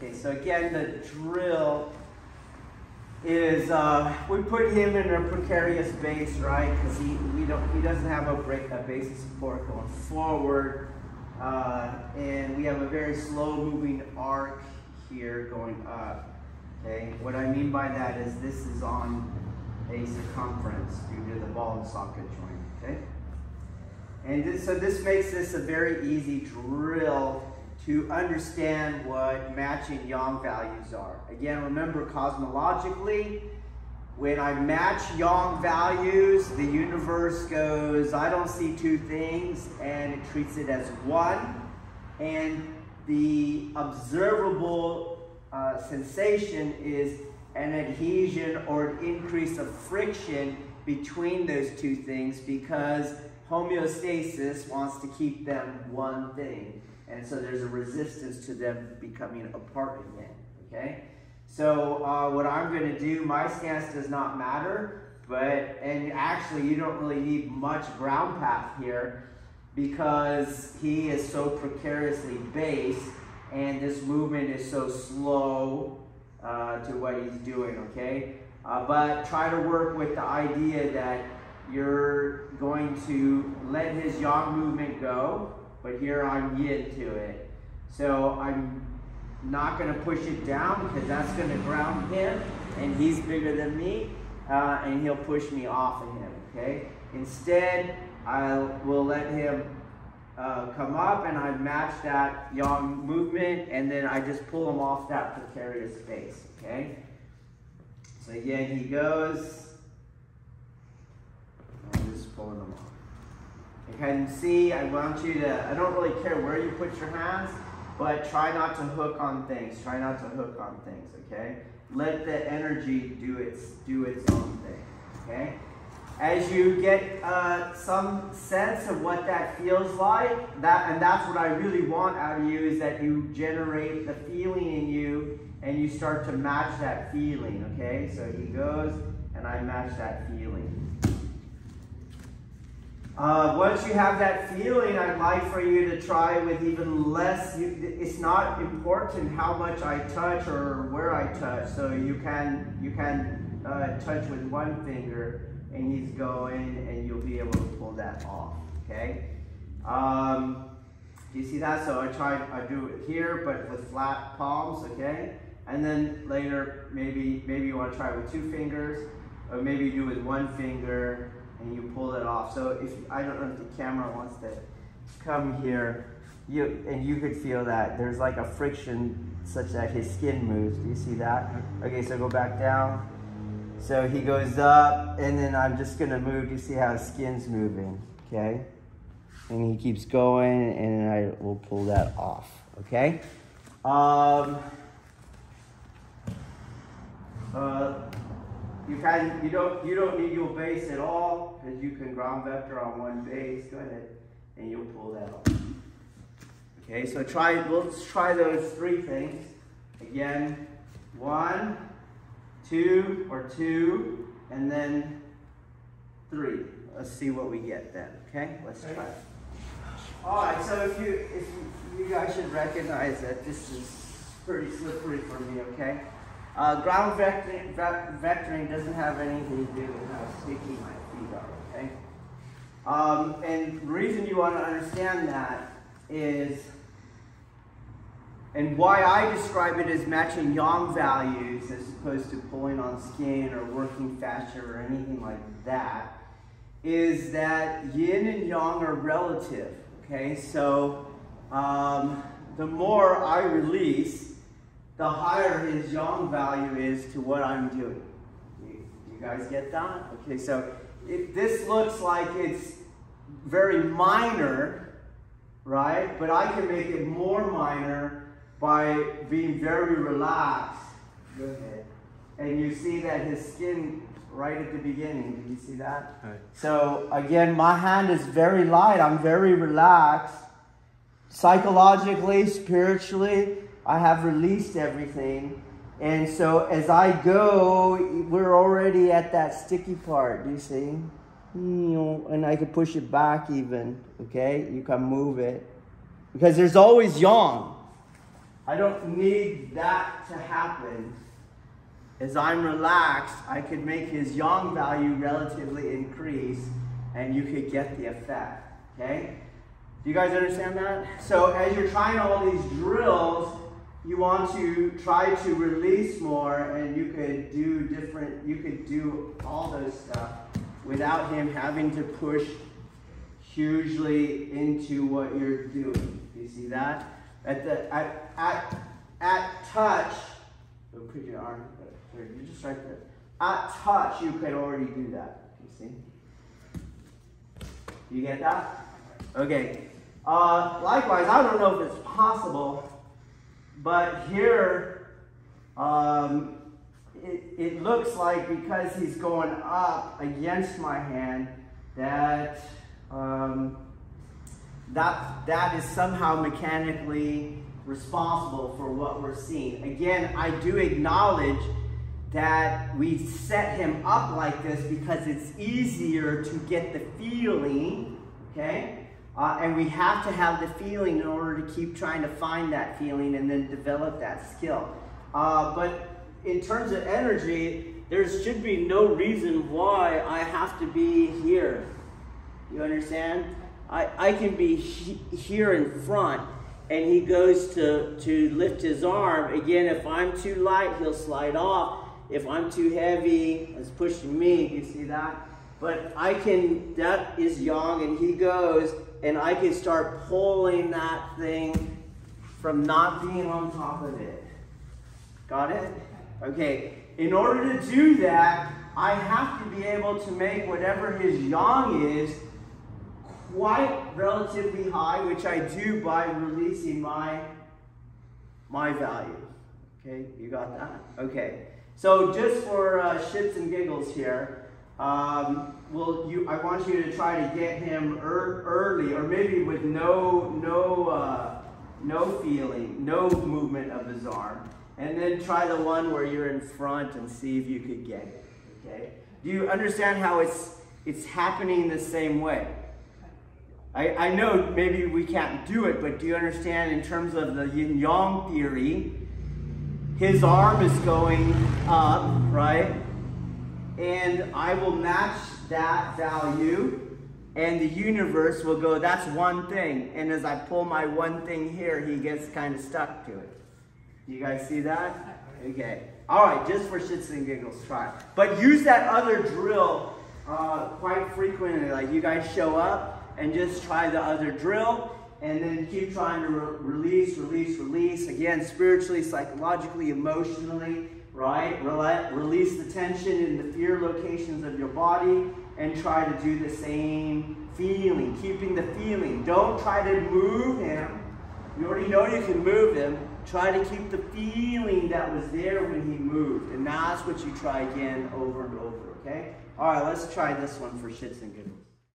Okay, so again, the drill is uh, we put him in a precarious base, right? Because he we don't he doesn't have a break a base of support going forward, uh, and we have a very slow moving arc here going up. Okay, what I mean by that is this is on a circumference due to the ball and socket joint. Okay, and this, so this makes this a very easy drill to understand what matching yang values are. Again, remember cosmologically, when I match yang values, the universe goes, I don't see two things, and it treats it as one. And the observable uh, sensation is an adhesion or an increase of friction between those two things because homeostasis wants to keep them one thing. And so there's a resistance to them becoming apart again, okay? So uh, what I'm going to do, my stance does not matter, but, and actually you don't really need much ground path here because he is so precariously based and this movement is so slow uh, to what he's doing, okay? Uh, but try to work with the idea that you're going to let his yang movement go but here I'm yin to it. So I'm not going to push it down because that's going to ground him, and he's bigger than me, uh, and he'll push me off of him, okay? Instead, I will let him uh, come up, and I match that yang movement, and then I just pull him off that precarious space, okay? So again, he goes, I'm just pulling him off. You can see, I want you to, I don't really care where you put your hands, but try not to hook on things. Try not to hook on things, okay? Let the energy do its, do its own thing, okay? As you get uh, some sense of what that feels like, that, and that's what I really want out of you, is that you generate the feeling in you and you start to match that feeling, okay? So he goes and I match that feeling. Uh, once you have that feeling, I'd like for you to try with even less. You, it's not important how much I touch or where I touch. So you can you can uh, touch with one finger, and he's going, and you'll be able to pull that off. Okay. Um, do you see that? So I try. I do it here, but with flat palms. Okay. And then later, maybe maybe you want to try with two fingers, or maybe you do with one finger and you pull it off. So if I don't know if the camera wants to come here, you and you could feel that there's like a friction such that his skin moves. Do you see that? Okay, so go back down. So he goes up, and then I'm just gonna move. You see how his skin's moving, okay? And he keeps going, and I will pull that off, okay? Um, uh, you can you don't you don't need your base at all because you can ground vector on one base. Go ahead and you'll pull that off. Okay, so try let's try those three things. Again, one, two, or two, and then three. Let's see what we get then. Okay, let's try. It. All right, so if you if you, you guys should recognize that this is pretty slippery for me. Okay. Uh, ground vectoring, vectoring doesn't have anything to do with how sticky my feet are, okay? Um, and the reason you want to understand that is, and why I describe it as matching yang values as opposed to pulling on skin or working faster or anything like that, is that yin and yang are relative, okay? So um, the more I release, the higher his yang value is to what I'm doing. You, you guys get that? Okay, so it, this looks like it's very minor, right? But I can make it more minor by being very relaxed. Go ahead. And you see that his skin right at the beginning. Did you see that? Right. So again, my hand is very light. I'm very relaxed. Psychologically, spiritually, I have released everything. And so as I go, we're already at that sticky part. Do you see? And I can push it back even. Okay? You can move it. Because there's always yang. I don't need that to happen. As I'm relaxed, I could make his yang value relatively increase and you could get the effect, okay? Do you guys understand that? So as you're trying all these drills, you want to try to release more and you could do different, you could do all those stuff without him having to push hugely into what you're doing. You see that? At the at at, at touch, don't put your arm there. You just right there. At touch, you could already do that. You see? You get that? Okay. Uh, likewise, I don't know if it's possible, but here um, it, it looks like because he's going up against my hand that um, that that is somehow mechanically responsible for what we're seeing. Again, I do acknowledge that we set him up like this because it's easier to get the feeling, okay? Uh, and we have to have the feeling in order to keep trying to find that feeling and then develop that skill. Uh, but in terms of energy, there should be no reason why I have to be here. You understand? I, I can be he, here in front and he goes to, to lift his arm. Again, if I'm too light, he'll slide off. If I'm too heavy, it's pushing me. You see that? But I can, that is yang, and he goes, and I can start pulling that thing from not being on top of it. Got it? Okay, in order to do that, I have to be able to make whatever his yang is quite relatively high, which I do by releasing my, my value. Okay, you got that? Okay, so just for uh, shits and giggles here, um, well, you, I want you to try to get him er early, or maybe with no, no, uh, no feeling, no movement of his arm. And then try the one where you're in front and see if you could get it. Okay? Do you understand how it's it's happening the same way? I, I know maybe we can't do it, but do you understand in terms of the yin yang theory? His arm is going up, right? And I will match that value, and the universe will go, that's one thing. And as I pull my one thing here, he gets kind of stuck to it. You guys see that? Okay. All right, just for shits and giggles, try. But use that other drill uh, quite frequently. Like you guys show up and just try the other drill and then keep trying to re release, release, release. Again, spiritually, psychologically, emotionally, right? Rel release the tension in the fear locations of your body and try to do the same feeling, keeping the feeling. Don't try to move him. You already know you can move him. Try to keep the feeling that was there when he moved. And that's what you try again over and over, okay? All right, let's try this one for shits and giggles.